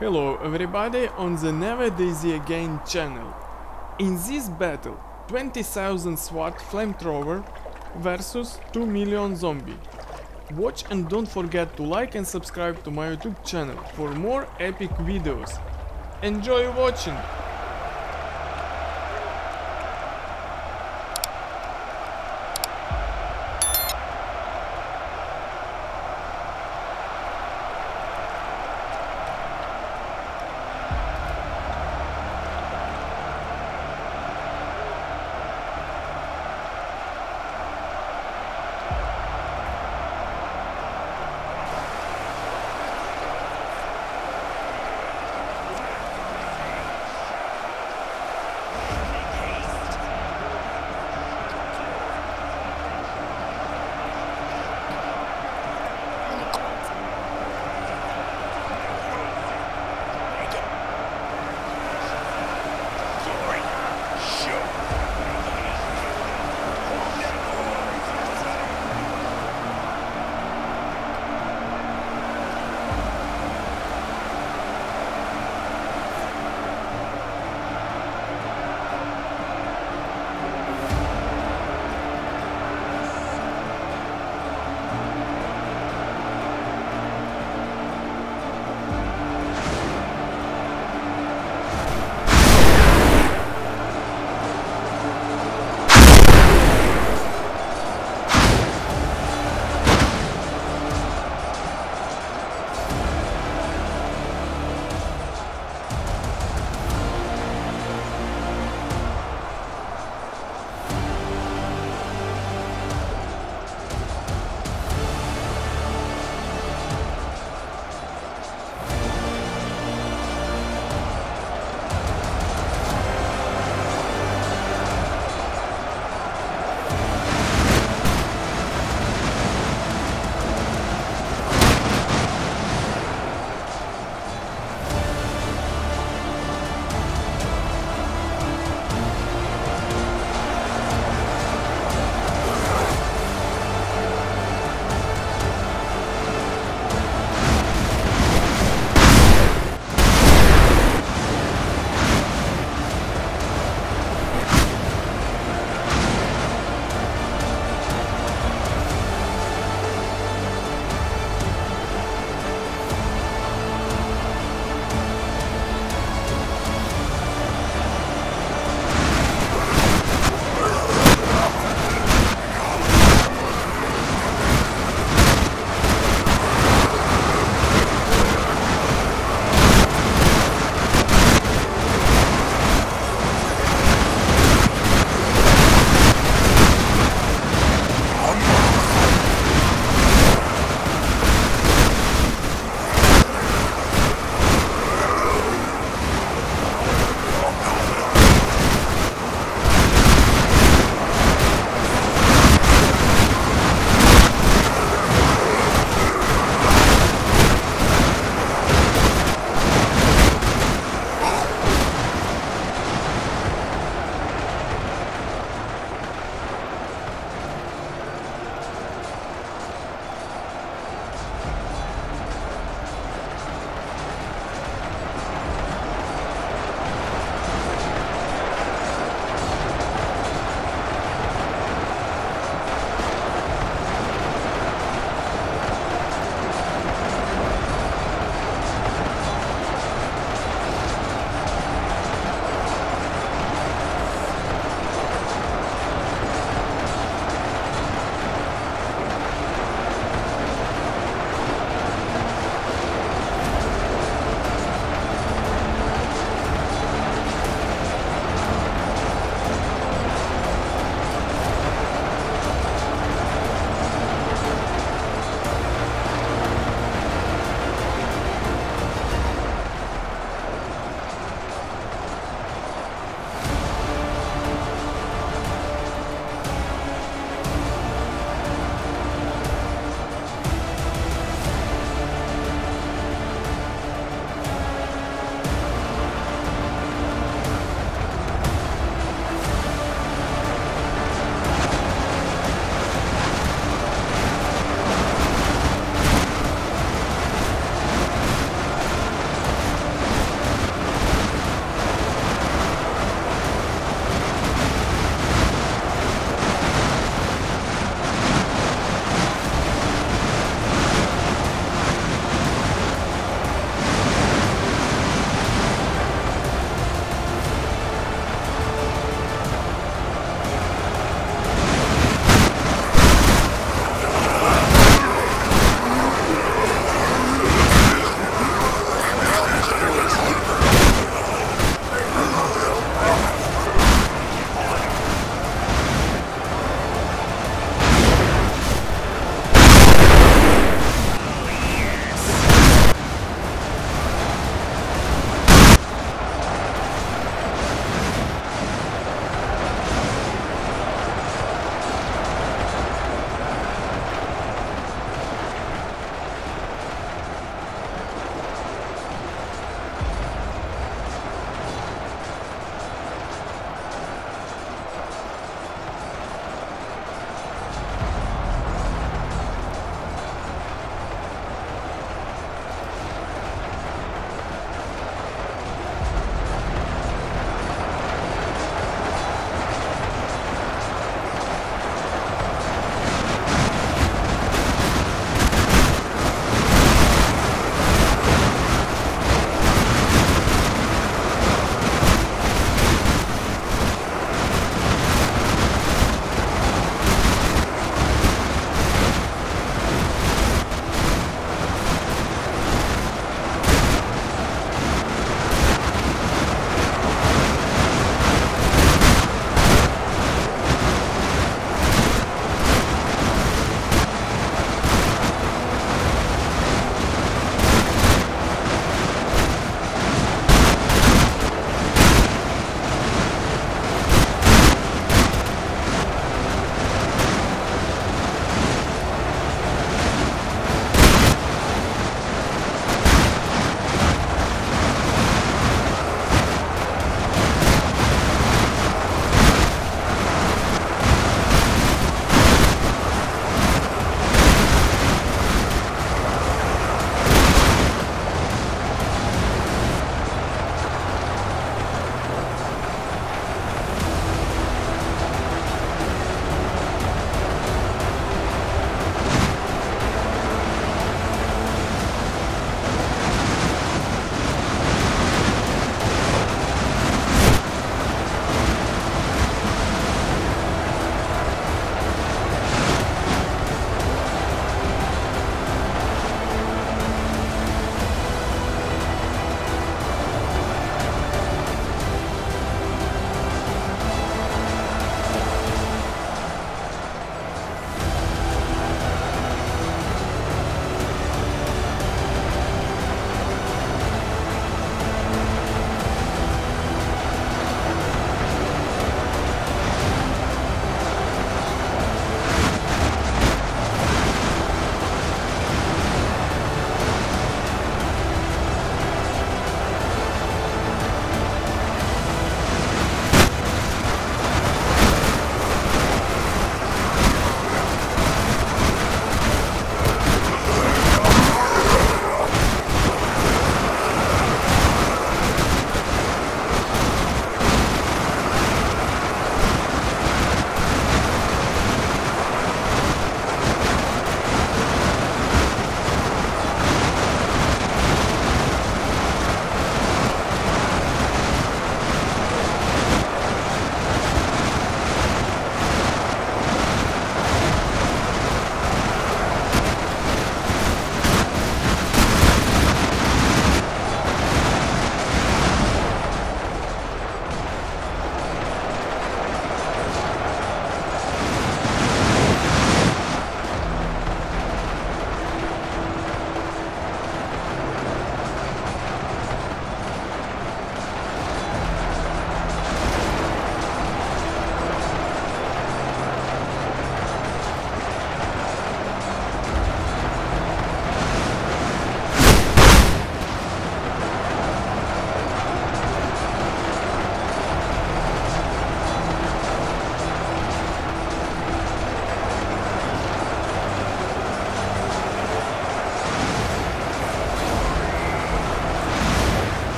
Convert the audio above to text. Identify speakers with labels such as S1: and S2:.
S1: Hello everybody on the Never Daisy Again channel. In this battle, 20,000 SWAT flamethrower versus 2 million zombie. Watch and don't forget to like and subscribe to my YouTube channel for more epic videos. Enjoy watching!